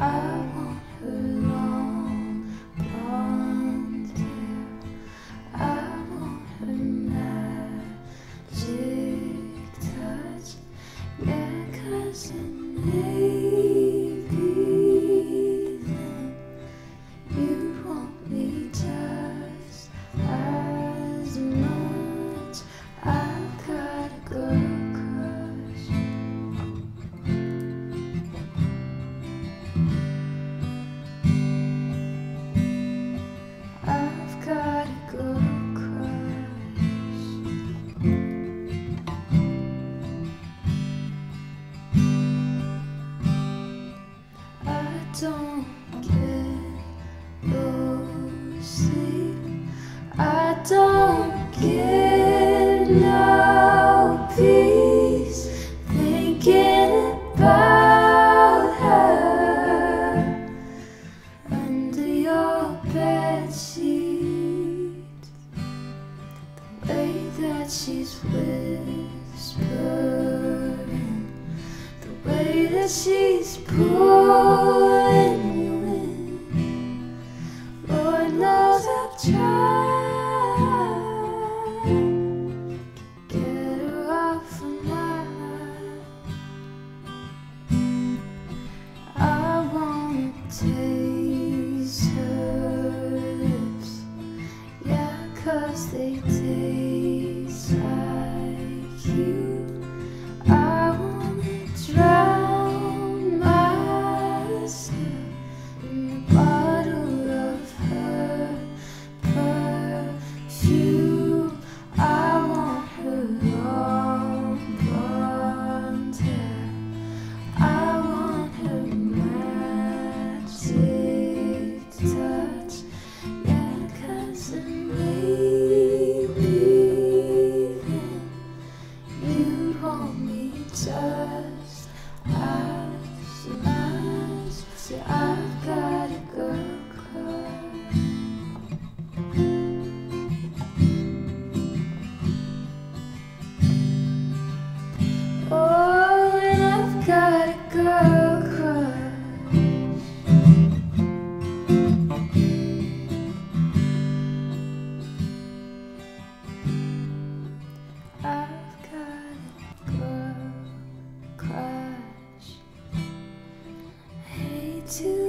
I I don't get no sleep. I don't get no. she's whispering, the way that she's pulling. girl I've got a girl crush. To